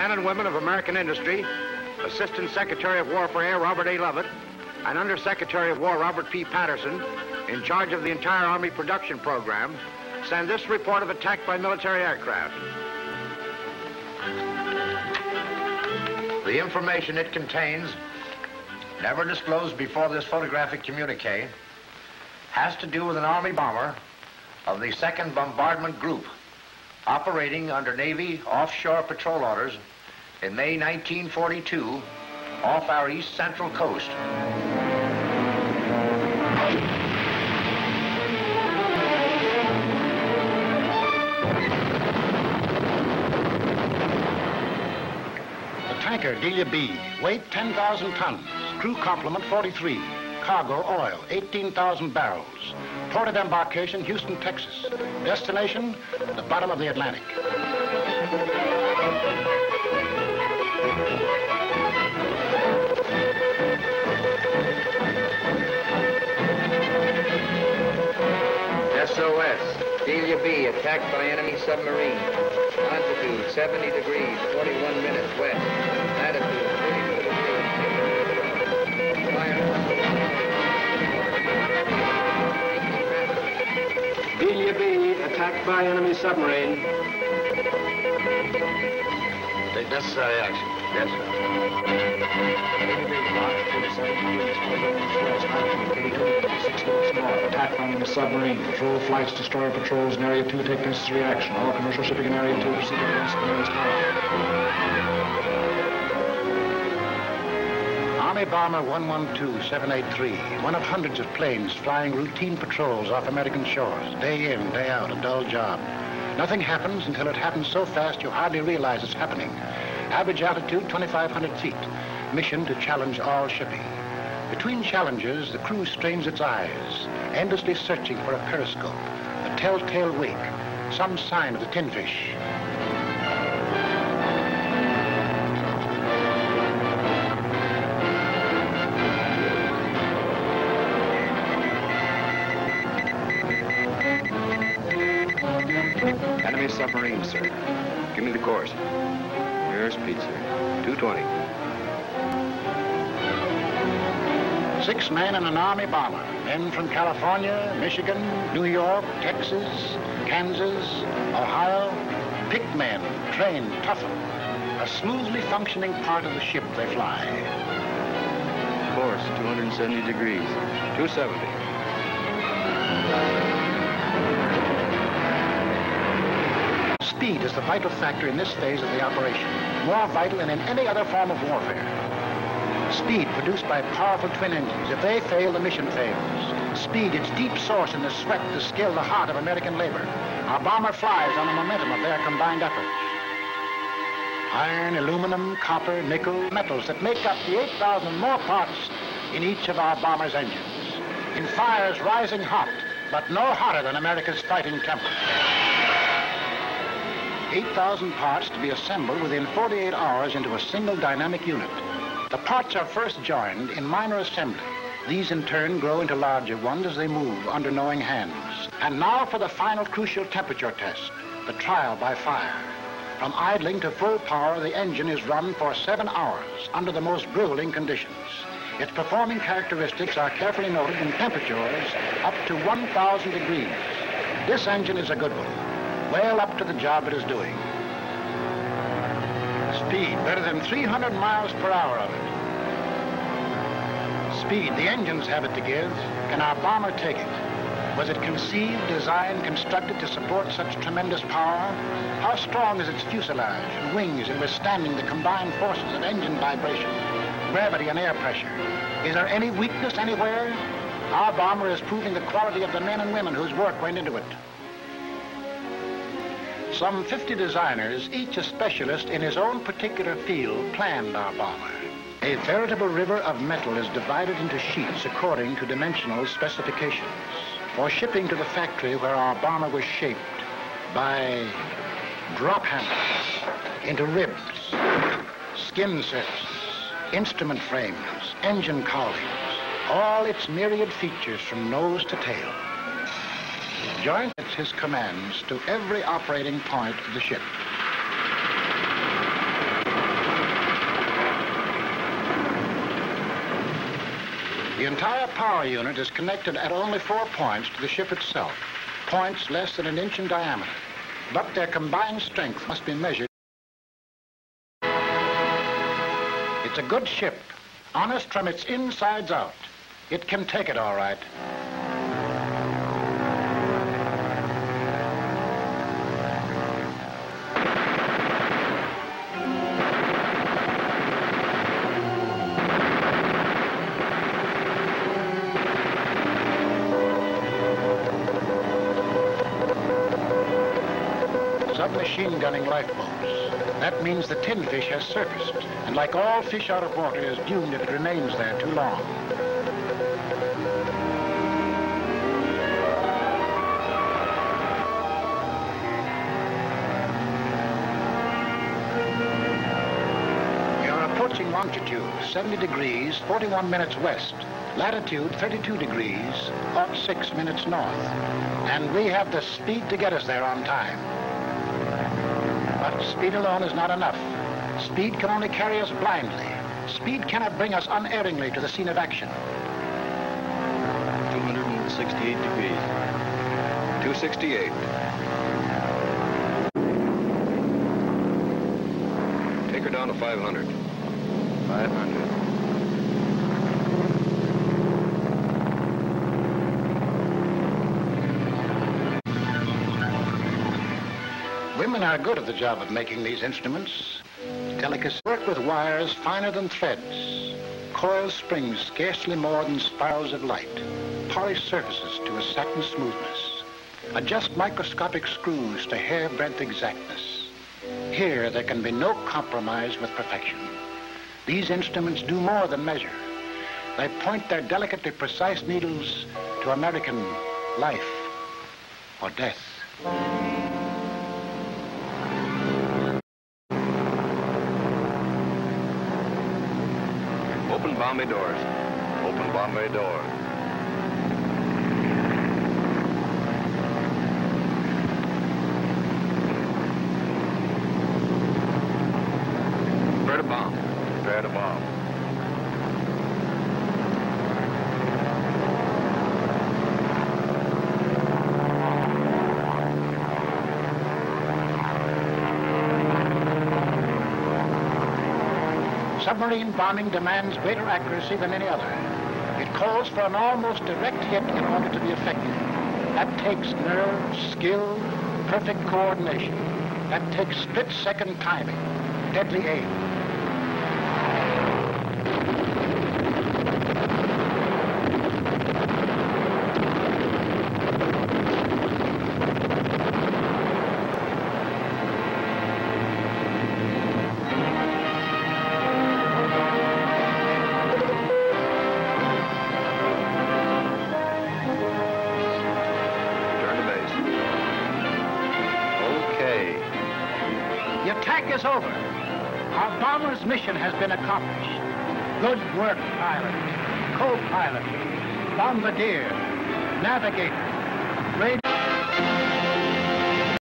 men and women of American industry, Assistant Secretary of War for Air Robert A. Lovett, and Undersecretary of War Robert P. Patterson, in charge of the entire Army production program, send this report of attack by military aircraft. The information it contains, never disclosed before this photographic communique, has to do with an Army bomber of the 2nd Bombardment Group, operating under Navy offshore patrol orders in May 1942 off our east central coast. The tanker Delia B, weight 10,000 tons, crew complement 43, cargo oil 18,000 barrels, port of embarkation Houston, Texas, destination the bottom of the Atlantic. SOS, Delia B attacked by enemy submarine. Altitude 70 degrees, 41 minutes west. Latitude 32 degrees. Delia B attacked by enemy submarine. Take necessary action. Yes, sir. Attack by enemy submarine. Patrol flights, destroyer patrols in Area 2 take necessary action. All commercial shipping in Area 2 proceed against Bomber 112783, one of hundreds of planes flying routine patrols off American shores, day in, day out, a dull job. Nothing happens until it happens so fast you hardly realize it's happening. Average altitude 2,500 feet. Mission to challenge all shipping. Between challenges, the crew strains its eyes, endlessly searching for a periscope, a telltale wake, some sign of the tinfish. Submarine, sir. Give me the course. Here's speed, sir. 220. Six men in an Army bomber. Men from California, Michigan, New York, Texas, Kansas, Ohio. Picked men, trained, toughened. A smoothly functioning part of the ship they fly. Course, 270 degrees. 270. Speed is the vital factor in this phase of the operation, more vital than in any other form of warfare. Speed produced by powerful twin engines. If they fail, the mission fails. Speed, its deep source in the sweat, the skill, the heart of American labor. Our bomber flies on the momentum of their combined efforts. Iron, aluminum, copper, nickel, metals that make up the 8,000 more parts in each of our bomber's engines. In fires rising hot, but no hotter than America's fighting temper. 8,000 parts to be assembled within 48 hours into a single dynamic unit. The parts are first joined in minor assembly. These in turn grow into larger ones as they move under knowing hands. And now for the final crucial temperature test, the trial by fire. From idling to full power, the engine is run for seven hours under the most grueling conditions. Its performing characteristics are carefully noted in temperatures up to 1,000 degrees. This engine is a good one, well up to the job it is doing. Speed, better than 300 miles per hour of it. Speed, the engines have it to give. Can our bomber take it? Was it conceived, designed, constructed to support such tremendous power? How strong is its fuselage and wings in withstanding the combined forces of engine vibration, gravity and air pressure? Is there any weakness anywhere? Our bomber is proving the quality of the men and women whose work went into it. Some 50 designers, each a specialist in his own particular field, planned our bomber. A veritable river of metal is divided into sheets according to dimensional specifications for shipping to the factory where our bomber was shaped by drop hammers into ribs, skin sets, instrument frames, engine cowlings, all its myriad features from nose to tail. Joyce its his commands to every operating point of the ship. The entire power unit is connected at only four points to the ship itself, points less than an inch in diameter, but their combined strength must be measured. It's a good ship, honest from its insides out. It can take it all right. Submachine gunning lifeboats. That means the tin fish has surfaced, and like all fish out of water, is doomed if it remains there too long. We are approaching longitude 70 degrees, 41 minutes west, latitude 32 degrees, 06 minutes north. And we have the speed to get us there on time. But speed alone is not enough. Speed can only carry us blindly. Speed cannot bring us unerringly to the scene of action. 268 degrees. 268. Take her down to 500. 500. Women are good at the job of making these instruments. Delicacy work with wires finer than threads, coiled springs scarcely more than spirals of light, polish surfaces to a satin smoothness, adjust microscopic screws to hair-breadth exactness. Here, there can be no compromise with perfection. These instruments do more than measure. They point their delicately precise needles to American life or death. Bombay doors. Open bomb bay door. Prepare to bomb. Prepare to bomb. Submarine bombing demands greater accuracy than any other. It calls for an almost direct hit in order to be effective. That takes nerve, skill, perfect coordination. That takes split-second timing, deadly aim. Attack is over. Our bomber's mission has been accomplished. Good work, pilot, co-pilot, bombardier, navigator, radio.